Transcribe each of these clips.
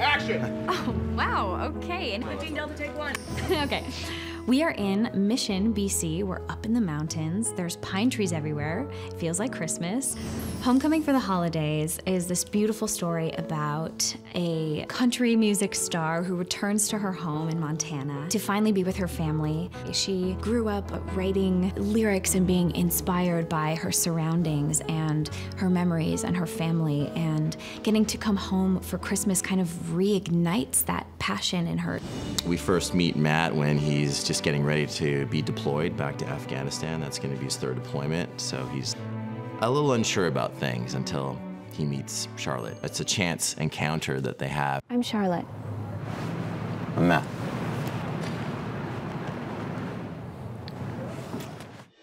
Action! Oh, wow, okay. And 15 Delta, take one. okay. We are in Mission, BC. We're up in the mountains. There's pine trees everywhere. It feels like Christmas. Homecoming for the Holidays is this beautiful story about a country music star who returns to her home in Montana to finally be with her family. She grew up writing lyrics and being inspired by her surroundings and her memories and her family, and getting to come home for Christmas kind of reignites that passion in her. We first meet Matt when he's just getting ready to be deployed back to Afghanistan. That's going to be his third deployment, so he's a little unsure about things until he meets Charlotte. It's a chance encounter that they have. I'm Charlotte. I'm Matt.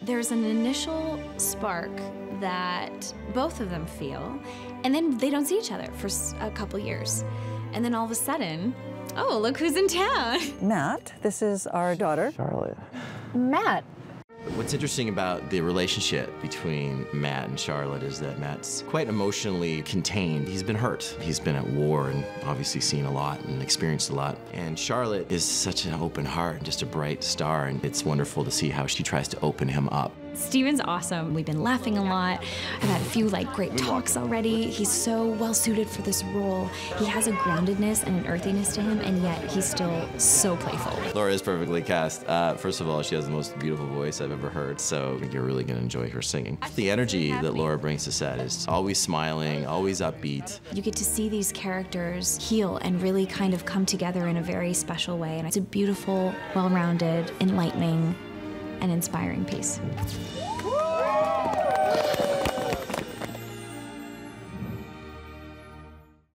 There's an initial spark that both of them feel, and then they don't see each other for a couple years. And then all of a sudden, oh, look who's in town. Matt, this is our daughter. Charlotte. Matt. What's interesting about the relationship between Matt and Charlotte is that Matt's quite emotionally contained. He's been hurt. He's been at war and obviously seen a lot and experienced a lot. And Charlotte is such an open heart and just a bright star, and it's wonderful to see how she tries to open him up. Stephen's awesome. We've been laughing a lot. I've had a few like great talks already. He's so well suited for this role. He has a groundedness and an earthiness to him, and yet he's still so playful. Laura is perfectly cast. Uh, first of all, she has the most beautiful voice I've ever heard, so I think you're really going to enjoy her singing. The energy that Laura brings to set is always smiling, always upbeat. You get to see these characters heal and really kind of come together in a very special way, and it's a beautiful, well-rounded, enlightening, and inspiring piece.